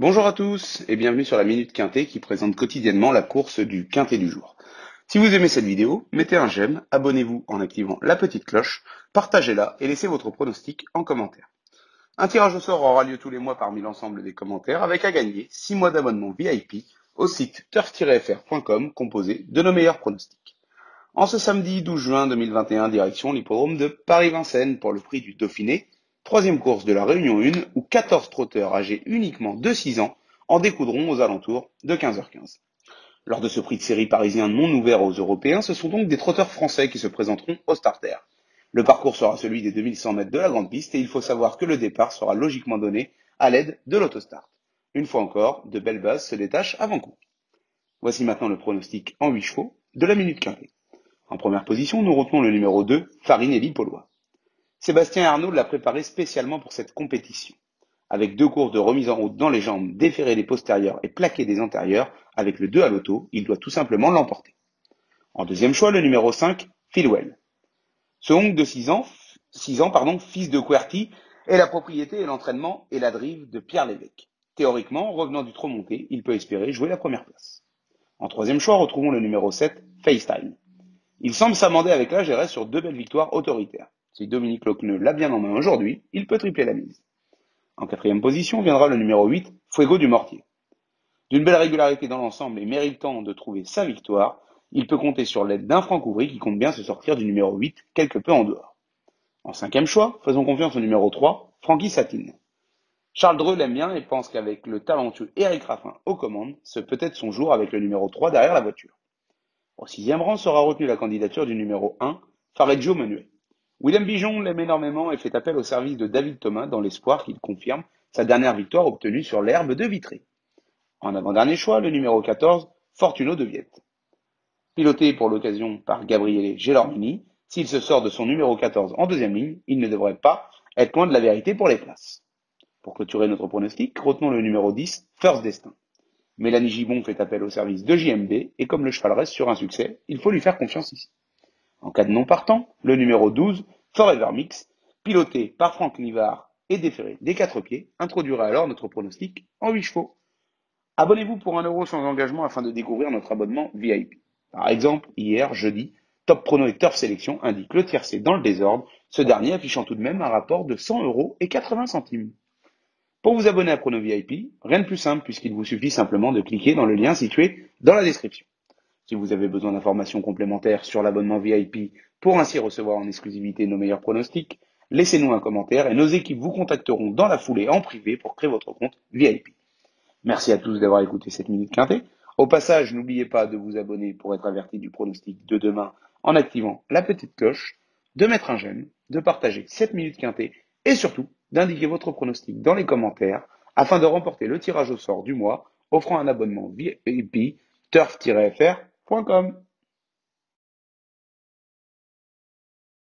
Bonjour à tous et bienvenue sur la Minute Quintet qui présente quotidiennement la course du Quintet du jour. Si vous aimez cette vidéo, mettez un j'aime, abonnez-vous en activant la petite cloche, partagez-la et laissez votre pronostic en commentaire. Un tirage au sort aura lieu tous les mois parmi l'ensemble des commentaires avec à gagner 6 mois d'abonnement VIP au site turf-fr.com composé de nos meilleurs pronostics. En ce samedi 12 juin 2021, direction l'hippodrome de Paris-Vincennes pour le prix du Dauphiné Troisième course de la Réunion 1 où 14 trotteurs âgés uniquement de 6 ans en découdront aux alentours de 15h15. Lors de ce prix de série parisien non ouvert aux Européens, ce sont donc des trotteurs français qui se présenteront au starter. Le parcours sera celui des 2100 mètres de la grande piste et il faut savoir que le départ sera logiquement donné à l'aide de l'autostart. Une fois encore, de belles bases se détachent avant coup. Voici maintenant le pronostic en 8 chevaux de la minute carrée. En première position, nous retenons le numéro 2, Farinelli Paulois. Sébastien Arnaud l'a préparé spécialement pour cette compétition. Avec deux courses de remise en route dans les jambes, déférer les postérieurs et plaquer des antérieurs, avec le 2 à l'auto, il doit tout simplement l'emporter. En deuxième choix, le numéro 5, Philwell. Ce Hong de 6 ans, 6 ans pardon, fils de QWERTY, est la propriété et l'entraînement et la drive de Pierre Lévesque. Théoriquement, revenant du trop monté, il peut espérer jouer la première place. En troisième choix, retrouvons le numéro 7, FaceTime. Il semble s'amender avec l'âge et sur deux belles victoires autoritaires. Si Dominique Locneux l'a bien en main aujourd'hui, il peut tripler la mise. En quatrième position viendra le numéro 8, Fuego du Mortier. D'une belle régularité dans l'ensemble et méritant de trouver sa victoire, il peut compter sur l'aide d'un franc ouvrier qui compte bien se sortir du numéro 8 quelque peu en dehors. En cinquième choix, faisons confiance au numéro 3, Frankie Satine. Charles Dreux l'aime bien et pense qu'avec le talentueux Eric Raffin aux commandes, ce peut être son jour avec le numéro 3 derrière la voiture. Au sixième rang sera retenue la candidature du numéro 1, Fareggio Manuel. William Bijon l'aime énormément et fait appel au service de David Thomas dans l'espoir qu'il confirme sa dernière victoire obtenue sur l'herbe de Vitré. En avant-dernier choix, le numéro 14, Fortuno de Viette. Piloté pour l'occasion par Gabriele Gelormini, s'il se sort de son numéro 14 en deuxième ligne, il ne devrait pas être loin de la vérité pour les places. Pour clôturer notre pronostic, retenons le numéro 10, First Destin. Mélanie Gibon fait appel au service de JMB et comme le cheval reste sur un succès, il faut lui faire confiance ici. En cas de non partant, le numéro 12, Forever Mix, piloté par Franck Nivard et déféré des quatre pieds, introduira alors notre pronostic en 8 chevaux. Abonnez-vous pour un euro sans engagement afin de découvrir notre abonnement VIP. Par exemple, hier, jeudi, Top Prono et Turf Sélection indique le tiercé dans le désordre, ce dernier affichant tout de même un rapport de 100 euros et 80 centimes. Pour vous abonner à Prono VIP, rien de plus simple puisqu'il vous suffit simplement de cliquer dans le lien situé dans la description. Si vous avez besoin d'informations complémentaires sur l'abonnement VIP pour ainsi recevoir en exclusivité nos meilleurs pronostics, laissez-nous un commentaire et nos équipes vous contacteront dans la foulée en privé pour créer votre compte VIP. Merci à tous d'avoir écouté cette minute quintée. Au passage, n'oubliez pas de vous abonner pour être averti du pronostic de demain en activant la petite cloche, de mettre un j'aime, de partager cette minute quintée et surtout d'indiquer votre pronostic dans les commentaires afin de remporter le tirage au sort du mois offrant un abonnement VIP turf-fr Point com